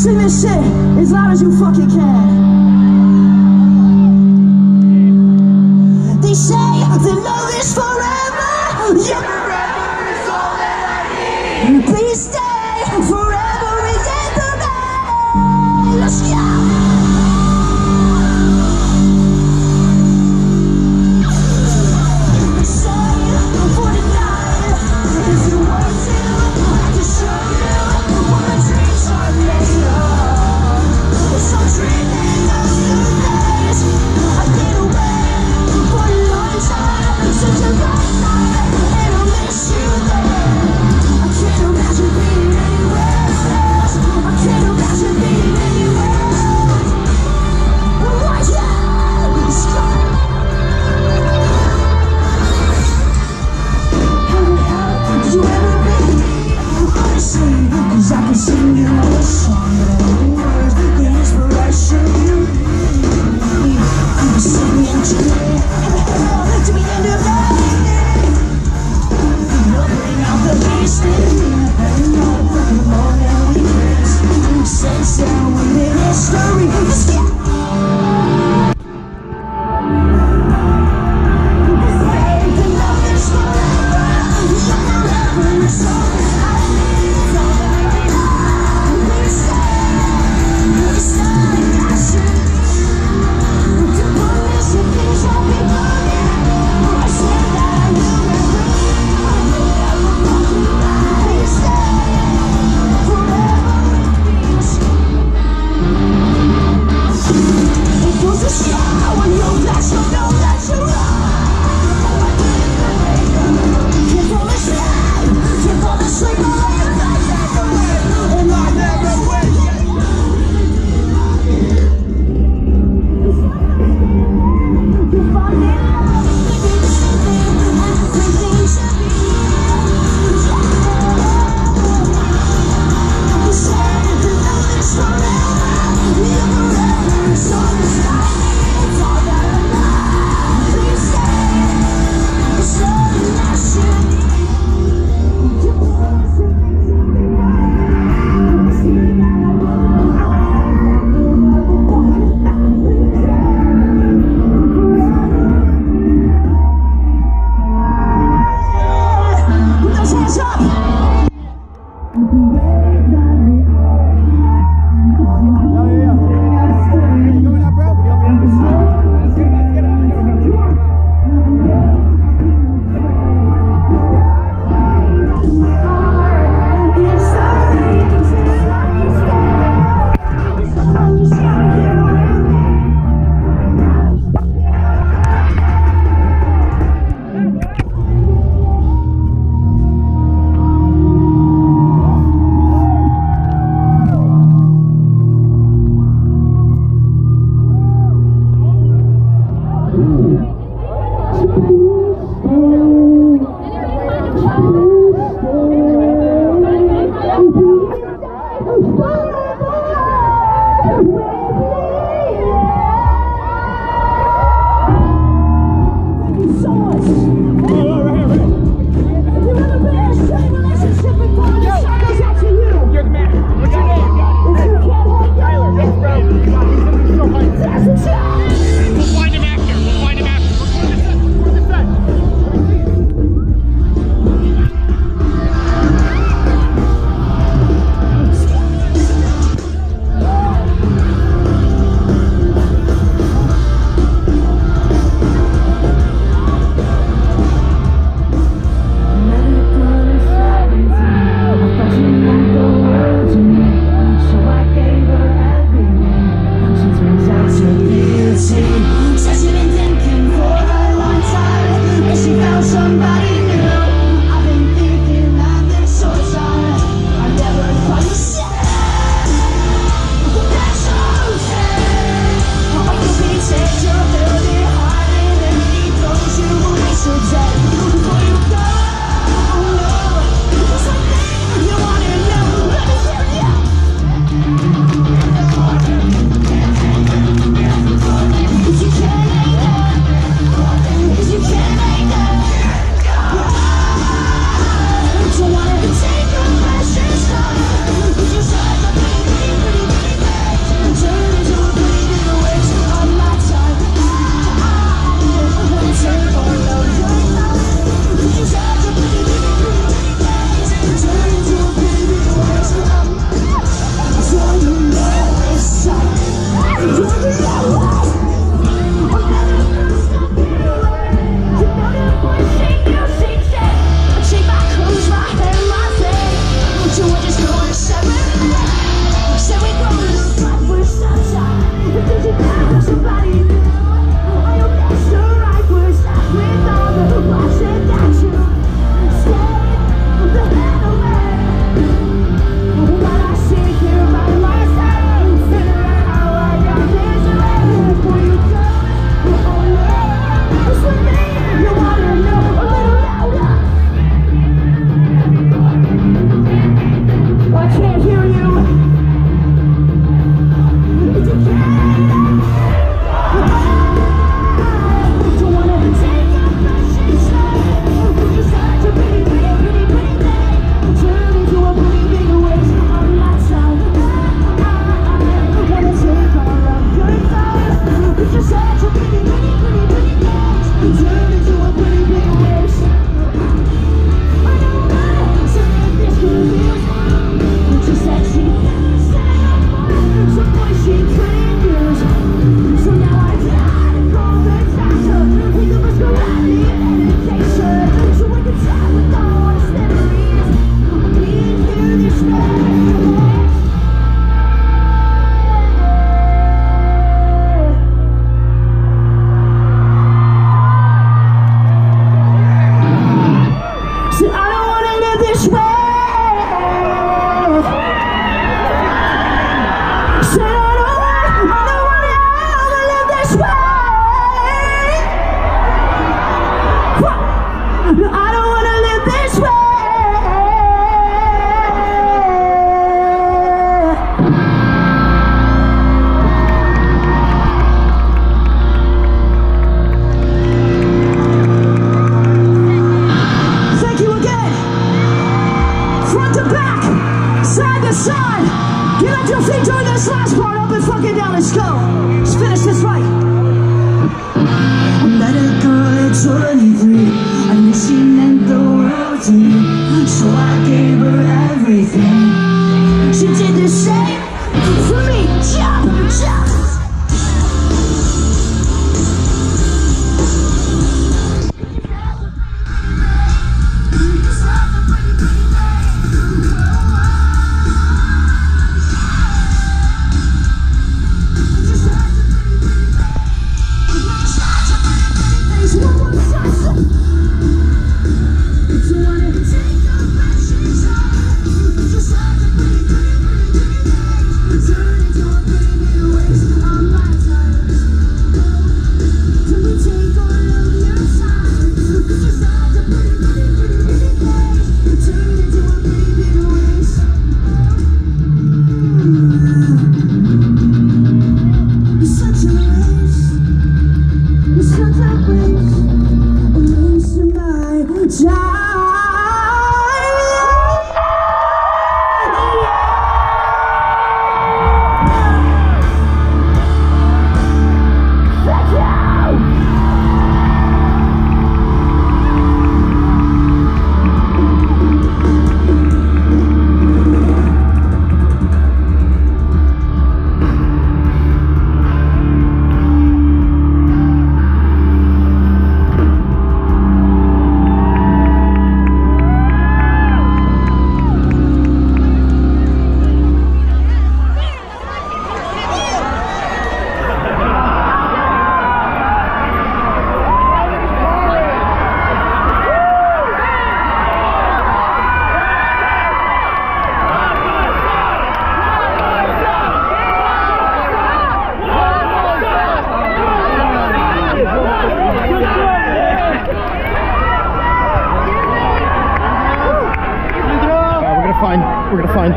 sing this shit as loud as you fucking can. Señor. Whoa! So I gave her everything. She did the same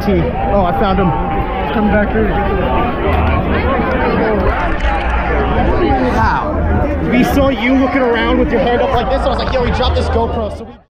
T. Oh, I found him. Coming back through. How? We saw you looking around with your hand up like this. I was like, yo, he dropped this GoPro. So we.